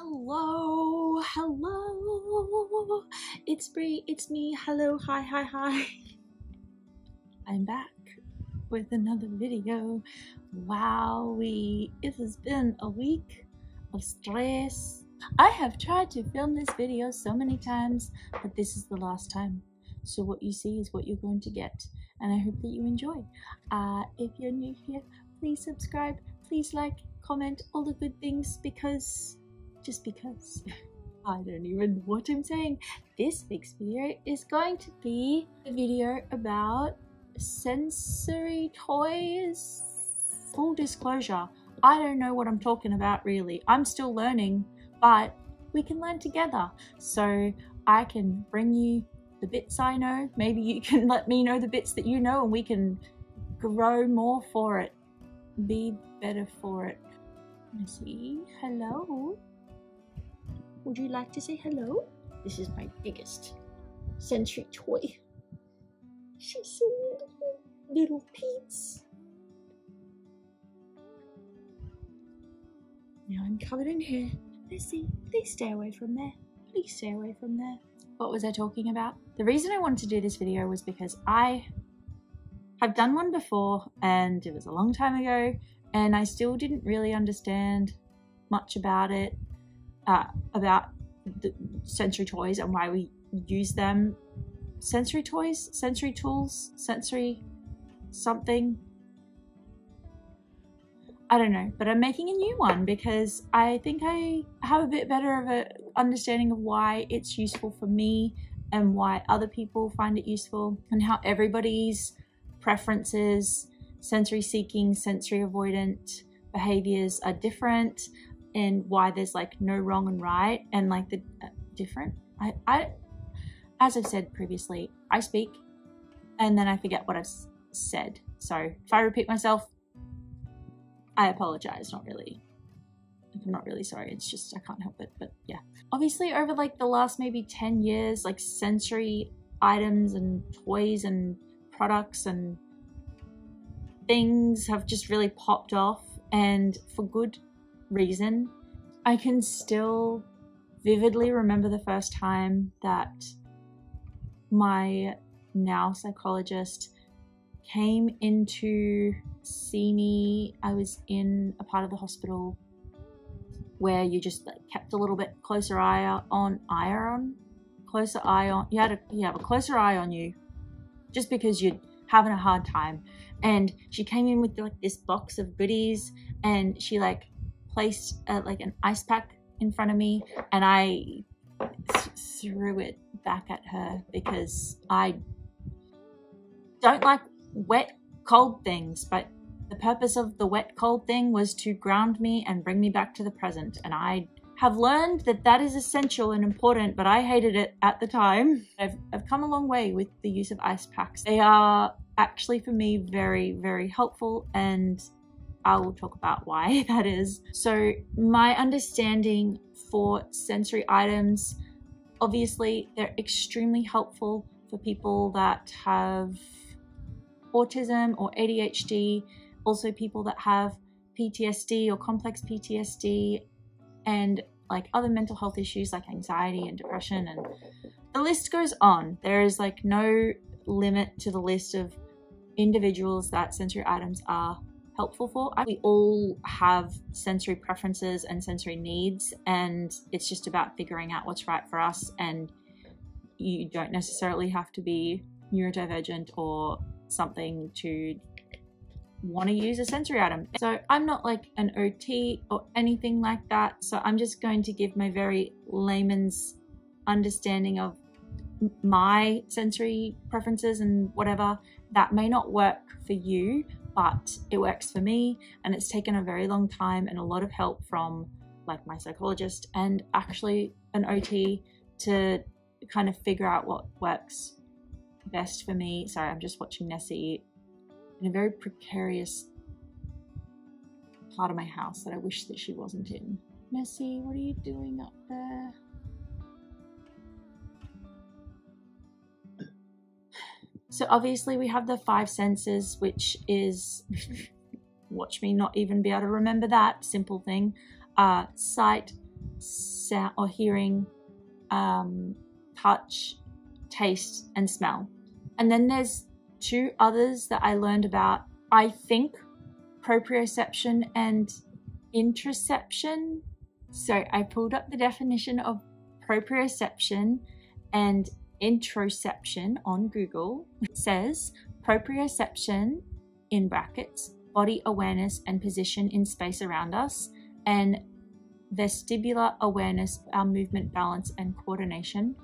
Hello, hello. It's Bree, it's me. Hello, hi, hi, hi. I'm back with another video. Wow, we it has been a week of stress. I have tried to film this video so many times, but this is the last time. So what you see is what you're going to get, and I hope that you enjoy. Uh, if you're new here, please subscribe, please like, comment, all the good things because just because. I don't even know what I'm saying. This week's video is going to be a video about sensory toys. Full disclosure, I don't know what I'm talking about really. I'm still learning, but we can learn together. So I can bring you the bits I know. Maybe you can let me know the bits that you know and we can grow more for it. Be better for it. Let me see. hello. Would you like to say hello? This is my biggest sensory toy. She's so little, little piece. Now I'm covered in hair. Missy, please stay away from there. Please stay away from there. What was I talking about? The reason I wanted to do this video was because I have done one before and it was a long time ago and I still didn't really understand much about it, uh, about sensory toys and why we use them. Sensory toys, sensory tools, sensory something. I don't know, but I'm making a new one because I think I have a bit better of a understanding of why it's useful for me and why other people find it useful and how everybody's preferences, sensory seeking, sensory avoidant behaviors are different and why there's like no wrong and right and like the uh, different. I, I, as I've said previously, I speak and then I forget what I've said. So if I repeat myself, I apologize. Not really. I'm not really sorry. It's just I can't help it. But yeah, obviously over like the last maybe 10 years, like sensory items and toys and products and things have just really popped off and for good reason. I can still vividly remember the first time that my now psychologist came into see me. I was in a part of the hospital where you just like, kept a little bit closer eye on eye on closer eye on you had a you have a closer eye on you just because you're having a hard time and she came in with like this box of goodies and she like placed uh, like an ice pack in front of me and I th- threw it back at her because I don't like wet cold things but the purpose of the wet cold thing was to ground me and bring me back to the present and I have learned that that is essential and important but I hated it at the time. I've, I've come a long way with the use of ice packs. They are actually for me very very helpful and I will talk about why that is. So, my understanding for sensory items obviously, they're extremely helpful for people that have autism or ADHD, also people that have PTSD or complex PTSD, and like other mental health issues like anxiety and depression. And the list goes on. There is like no limit to the list of individuals that sensory items are helpful for. We all have sensory preferences and sensory needs, and it's just about figuring out what's right for us. And you don't necessarily have to be neurodivergent or something to want to use a sensory item. So I'm not like an OT or anything like that. So I'm just going to give my very layman's understanding of my sensory preferences and whatever that may not work for you but it works for me and it's taken a very long time and a lot of help from like my psychologist and actually an OT to kind of figure out what works best for me. Sorry, I'm just watching Nessie in a very precarious part of my house that I wish that she wasn't in. Nessie, what are you doing up there? So obviously we have the five senses, which is, watch me not even be able to remember that simple thing, uh, sight, sound or hearing, um, touch, taste, and smell. And then there's two others that I learned about. I think proprioception and interoception. So I pulled up the definition of proprioception and interoception on Google. Says proprioception in brackets, body awareness and position in space around us, and vestibular awareness, our movement, balance, and coordination.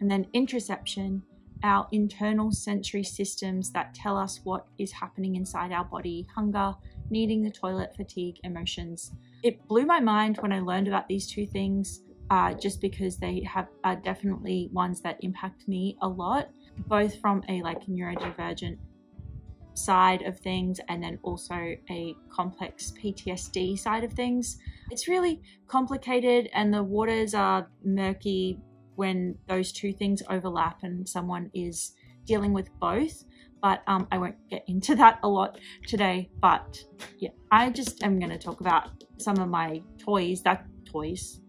And then interoception, our internal sensory systems that tell us what is happening inside our body hunger, needing the toilet, fatigue, emotions. It blew my mind when I learned about these two things. Uh, just because they have are definitely ones that impact me a lot, both from a like neurodivergent side of things and then also a complex PTSD side of things. It's really complicated and the waters are murky when those two things overlap and someone is dealing with both. But um, I won't get into that a lot today. But yeah, I just am going to talk about some of my toys. That toys.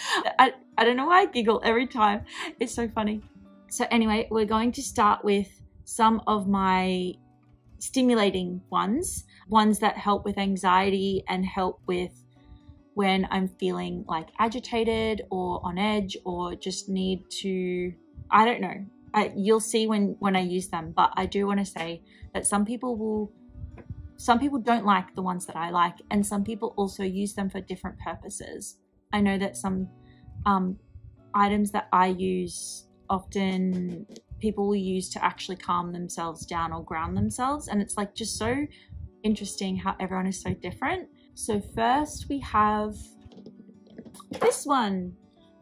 I, I don't know why I giggle every time. It's so funny. So anyway, we're going to start with some of my stimulating ones, ones that help with anxiety and help with when I'm feeling like agitated or on edge or just need to, I don't know. I, you'll see when when I use them, but I do want to say that some people will some people don't like the ones that I like and some people also use them for different purposes. I know that some um, items that I use often people use to actually calm themselves down or ground themselves and it's like just so interesting how everyone is so different so first we have this one.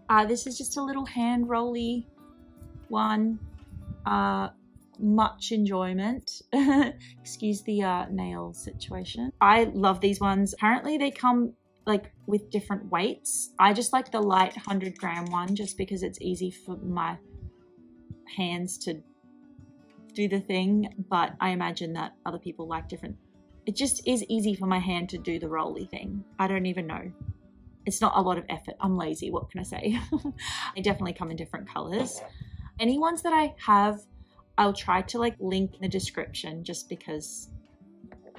Uh, this is just a little hand rolly one. Uh, much enjoyment. Excuse the uh, nail situation. I love these ones. Apparently they come like with different weights. I just like the light 100 gram one just because it's easy for my hands to do the thing. But I imagine that other people like different it just is easy for my hand to do the roly thing. I don't even know. It's not a lot of effort. I'm lazy. What can I say? they definitely come in different colors. Any ones that I have, I'll try to like link in the description just because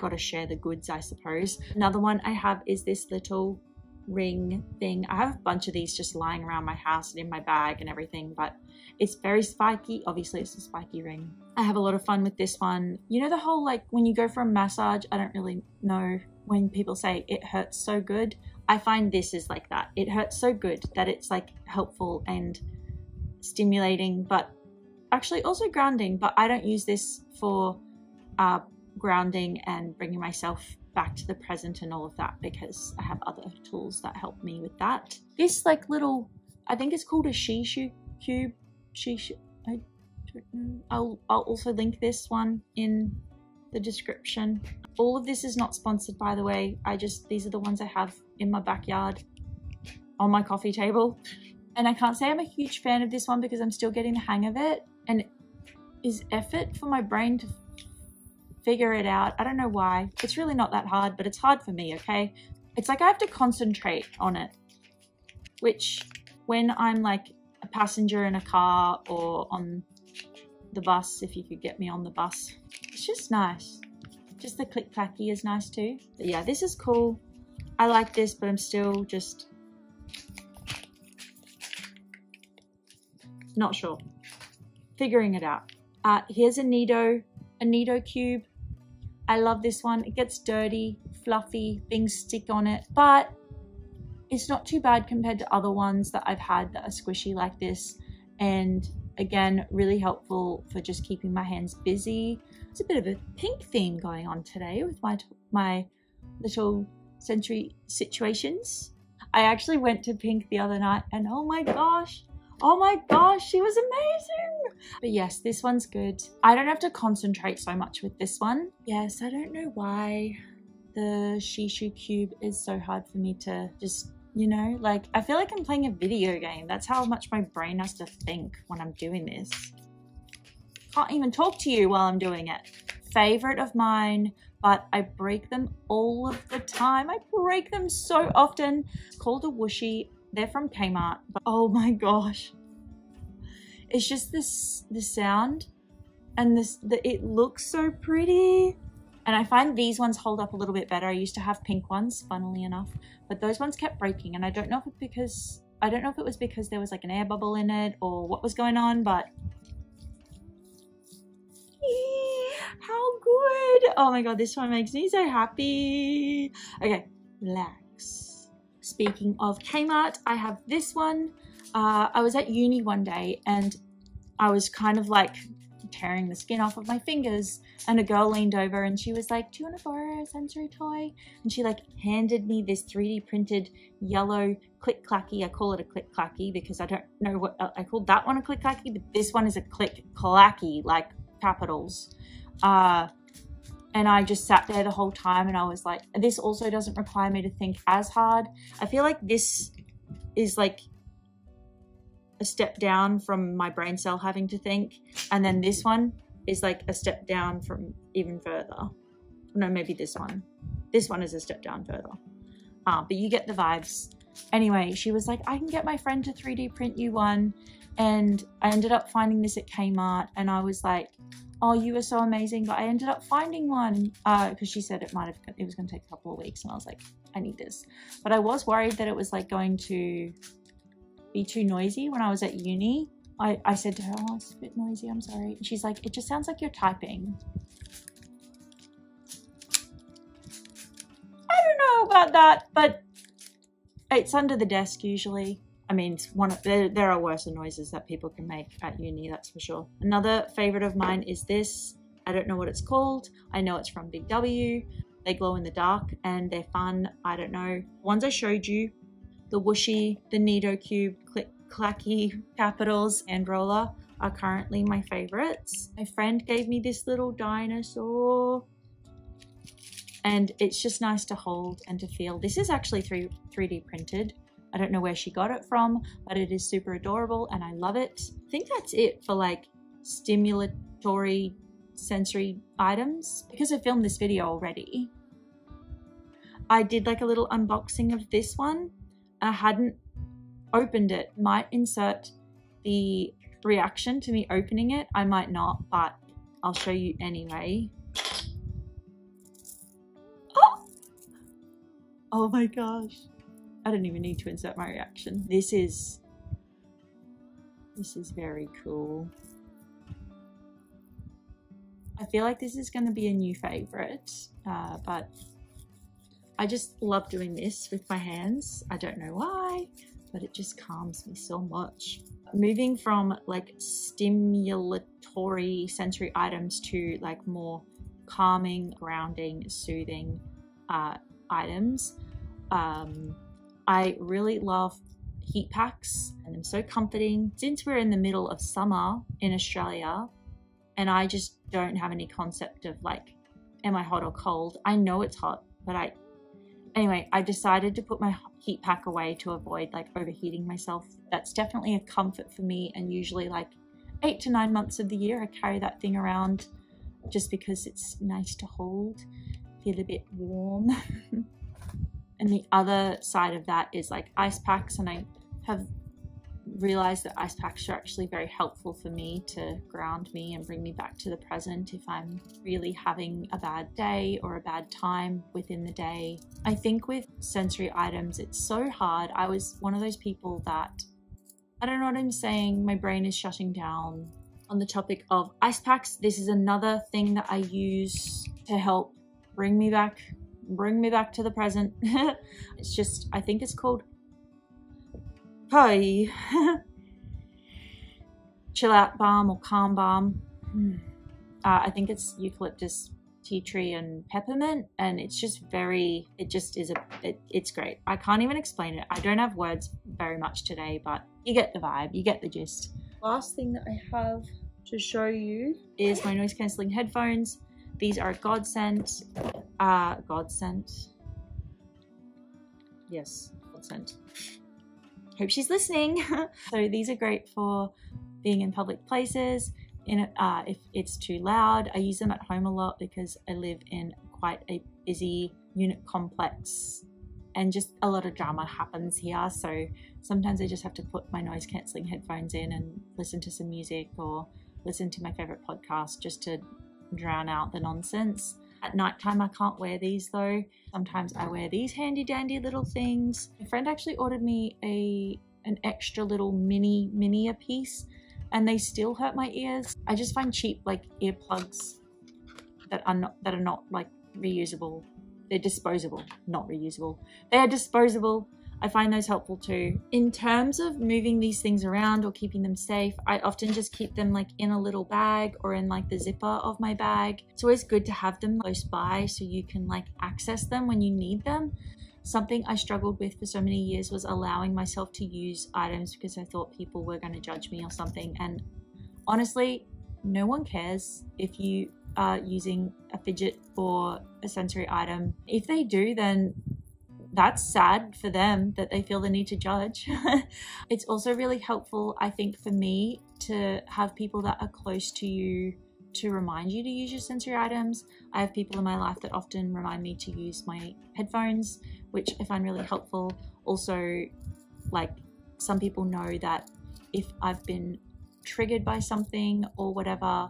I've got to share the goods, I suppose. Another one I have is this little ring thing. I have a bunch of these just lying around my house and in my bag and everything, but it's very spiky. Obviously, it's a spiky ring. I have a lot of fun with this one. You know, the whole like when you go for a massage, I don't really know when people say it hurts so good. I find this is like that. It hurts so good that it's like helpful and stimulating, but actually also grounding. But I don't use this for uh, grounding and bringing myself back to the present and all of that because I have other tools that help me with that. This like little, I think it's called a Shishu cube. Shishu, I don't know. I'll, I'll also link this one in the description. All of this is not sponsored by the way. I just, these are the ones I have in my backyard on my coffee table. And I can't say I'm a huge fan of this one because I'm still getting the hang of it. And is effort for my brain to figure it out. I don't know why. It's really not that hard, but it's hard for me, okay? It's like I have to concentrate on it, which when I'm like a passenger in a car or on the bus, if you could get me on the bus, it's just nice. Just the click clacky is nice too. But yeah, this is cool. I like this, but I'm still just not sure. Figuring it out. Uh, here's a NeeDoh, a NeeDoh cube. I love this one. It gets dirty, fluffy, things stick on it, but it's not too bad compared to other ones that I've had that are squishy like this. And again, really helpful for just keeping my hands busy. It's a bit of a pink theme going on today with my, my little sensory situations. I actually went to pink the other night and oh my gosh, Oh my gosh, she was amazing. But yes, this one's good. I don't have to concentrate so much with this one. Yes, I don't know why the Shishu Cube is so hard for me to just, you know, like I feel like I'm playing a video game. That's how much my brain has to think when I'm doing this. can't even talk to you while I'm doing it. Favorite of mine, but I break them all of the time. I break them so often. It's called a Whooshie. They're from Kmart. But oh my gosh. It's just this the sound and this the, it looks so pretty. And I find these ones hold up a little bit better. I used to have pink ones, funnily enough, but those ones kept breaking. And I don't know if it's because I don't know if it was because there was like an air bubble in it or what was going on, but how good. Oh my god, this one makes me so happy. Okay, relax. Speaking of Kmart, I have this one. Uh, I was at uni one day and I was kind of like tearing the skin off of my fingers and a girl leaned over and she was like do you want to borrow a sensory toy and she like handed me this 3d printed yellow click clacky i call it a click clacky because i don't know what uh, i called that one a click clacky but this one is a click clacky like capitals uh and I just sat there the whole time and I was like, this also doesn't require me to think as hard. I feel like this is like a step down from my brain cell having to think. And then this one is like a step down from even further. No, maybe this one. This one is a step down further. Uh, but you get the vibes. Anyway, she was like, I can get my friend to 3D print you one. And I ended up finding this at Kmart. And I was like, oh, you were so amazing. But I ended up finding one because uh, she said it might have, it was going to take a couple of weeks. And I was like, I need this. But I was worried that it was like going to be too noisy when I was at uni. I, I said to her, oh, it's a bit noisy, I'm sorry. And she's like, it just sounds like you're typing. I don't know about that, but it's under the desk usually. I mean, one of, there, there are worse noises that people can make at uni, that's for sure. Another favorite of mine is this. I don't know what it's called. I know it's from Big W. They glow in the dark and they're fun. I don't know. Ones I showed you the Whooshie, the NeeDoh Cube, Click Clacky Capitals, and Roller are currently my favorites. My friend gave me this little dinosaur and it's just nice to hold and to feel. This is actually 3, 3D printed. I don't know where she got it from, but it is super adorable and I love it. I think that's it for like stimulatory sensory items. Because I filmed this video already, I did like a little unboxing of this one I hadn't opened it. Might insert the reaction to me opening it. I might not, but I'll show you anyway. Oh, oh my gosh. I don't even need to insert my reaction. This is, this is very cool. I feel like this is going to be a new favorite, uh, but I just love doing this with my hands. I don't know why, but it just calms me so much. Moving from like stimulatory sensory items to like more calming, grounding, soothing uh, items. Um, I really love heat packs and they're so comforting. Since we're in the middle of summer in Australia and I just don't have any concept of like, am I hot or cold? I know it's hot, but I Anyway, I decided to put my heat pack away to avoid like overheating myself. That's definitely a comfort for me and usually like eight to nine months of the year I carry that thing around just because it's nice to hold, feel a bit warm. and the other side of that is like ice packs and I have realized that ice packs are actually very helpful for me to ground me and bring me back to the present if I'm really having a bad day or a bad time within the day. I think with sensory items, it's so hard. I was one of those people that I don't know what I'm saying, my brain is shutting down. On the topic of ice packs, this is another thing that I use to help bring me back bring me back to the present. it's just I think it's called Hi. Chill out balm or calm balm. Hmm. Uh, I think it's eucalyptus tea tree and peppermint and it's just very it just is a it, it's great i can't even explain it i don't have words very much today but you get the vibe you get the gist last thing that i have to show you is my noise cancelling headphones these are a godsend uh godsend yes godsend hope she's listening. so these are great for being in public places, in uh, if it's too loud. I use them at home a lot because I live in quite a busy unit complex and just a lot of drama happens here. So sometimes I just have to put my noise cancelling headphones in and listen to some music or listen to my favorite podcast just to drown out the nonsense. At nighttime, I can't wear these though. Sometimes I wear these handy dandy little things. A friend actually ordered me a an extra little mini mini a piece and they still hurt my ears. I just find cheap like earplugs that are not that are not like reusable they're disposable, not reusable. They are disposable. I find those helpful too. In terms of moving these things around or keeping them safe, I often just keep them like in a little bag or in like the zipper of my bag. It's always good to have them close by so you can like access them when you need them. Something I struggled with for so many years was allowing myself to use items because I thought people were going to judge me or something. And honestly, no one cares if you are using a fidget or a sensory item. If they do, then that's sad for them that they feel the need to judge. it's also really helpful, I think, for me to have people that are close to you to remind you to use your sensory items. I have people in my life that often remind me to use my headphones, which I find really helpful. Also, like some people know that if I've been triggered by something or whatever,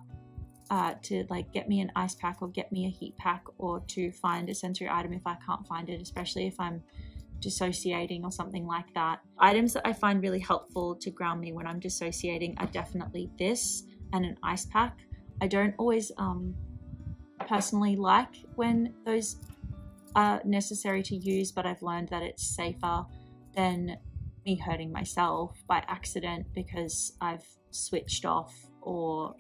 uh, to like get me an ice pack or get me a heat pack or to find a sensory item if I can't find it, especially if I'm dissociating or something like that. Items that I find really helpful to ground me when I'm dissociating are definitely this and an ice pack. I don't always um, personally like when those are necessary to use, but I've learned that it's safer than me hurting myself by accident because I've switched off or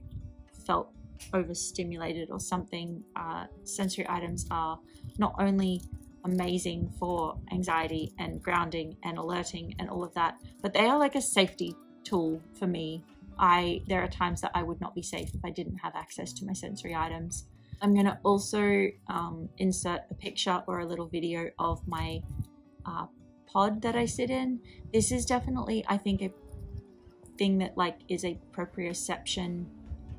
felt overstimulated or something, uh, sensory items are not only amazing for anxiety and grounding and alerting and all of that, but they are like a safety tool for me. I there are times that I would not be safe if I didn't have access to my sensory items. I'm going to also um, insert a picture or a little video of my uh, pod that I sit in. This is definitely, I think, a thing that like is a proprioception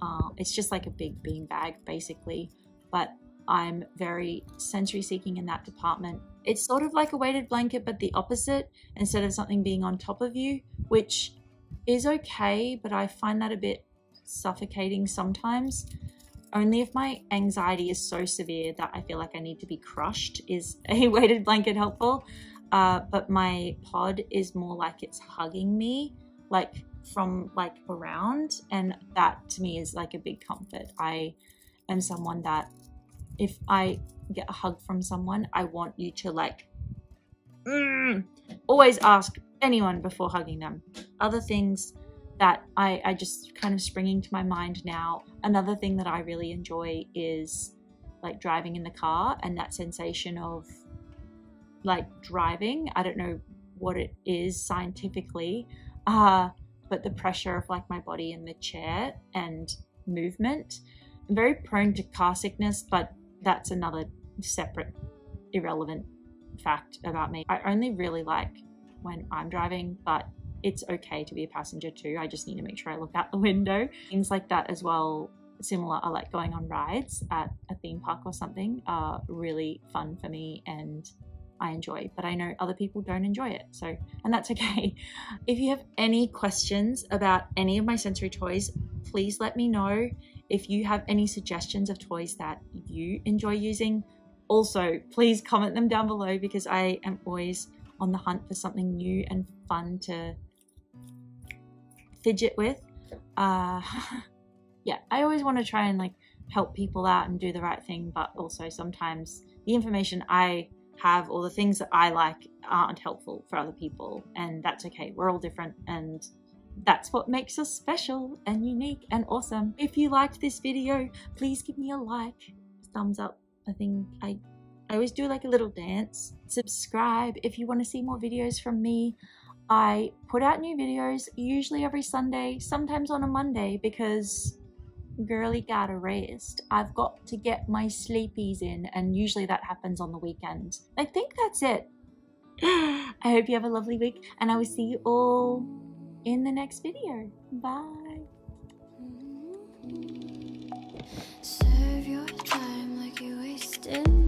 uh, it's just like a big bean bag, basically. But I'm very sensory seeking in that department. It's sort of like a weighted blanket, but the opposite, instead of something being on top of you, which is okay, but I find that a bit suffocating sometimes. Only if my anxiety is so severe that I feel like I need to be crushed is a weighted blanket helpful. Uh, but my pod is more like it's hugging me. Like from like around and that to me is like a big comfort. I am someone that if i get a hug from someone i want you to like mm, always ask anyone before hugging them. Other things that I, I just kind of springing to my mind now another thing that i really enjoy is like driving in the car and that sensation of like driving. I don't know what it is scientifically. Uh but the pressure of like my body in the chair and movement. I'm very prone to car sickness, but that's another separate, irrelevant fact about me. I only really like when I'm driving, but it's okay to be a passenger too. I just need to make sure I look out the window. Things like that as well. Similar, I like going on rides at a theme park or something are really fun for me and I enjoy, but I know other people don't enjoy it. So, and that's okay. If you have any questions about any of my sensory toys, please let me know. If you have any suggestions of toys that you enjoy using, also please comment them down below because I am always on the hunt for something new and fun to fidget with. Uh, yeah, I always want to try and like help people out and do the right thing, but also sometimes the information I have or the things that I like aren't helpful for other people, and that's okay. We're all different, and that's what makes us special and unique and awesome. If you liked this video, please give me a like, thumbs up. I think I I always do like a little dance. Subscribe if you want to see more videos from me. I put out new videos usually every Sunday, sometimes on a Monday because girly got to rest. I've got to get my sleepies in, and usually that happens on the weekend. I think that's it. I hope you have a lovely week, and I will see you all in the next video. Bye. Serve your time like you wasted.